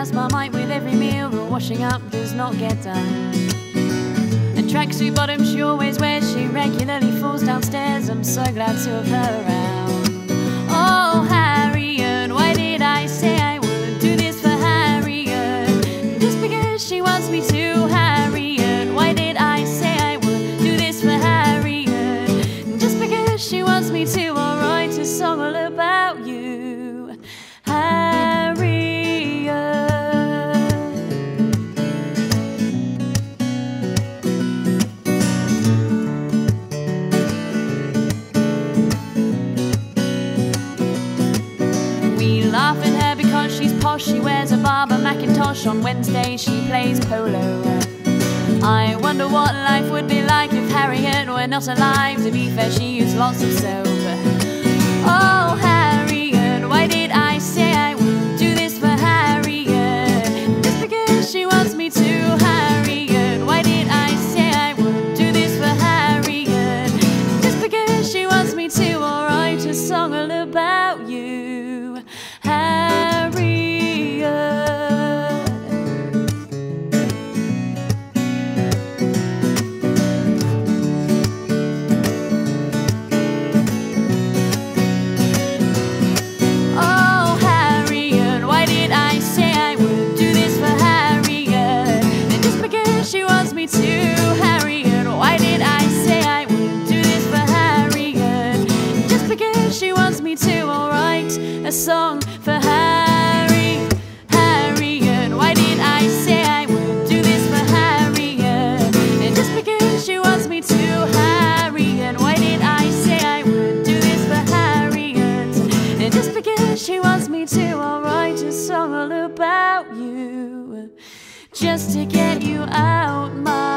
gas marmite with every meal, but washing up does not get done. And tracksuit bottoms she always wears, she regularly falls downstairs. I'm so glad to have her around. Oh, Harriet, why did I say I would do this for Harriet? Just because she wants me to, She wears a Barbour Macintosh. On Wednesday, she plays polo. I wonder what life would be like if Harriet were not alive. To be fair, she used lots of soap. She wants me to, write a song for Harry. Harriet, why did I say I would do this for Harriet? And just because she wants me to, Harriet, why did I say I would do this for Harriet? And just because she wants me to, I'll write a song all about you. Just to get you out my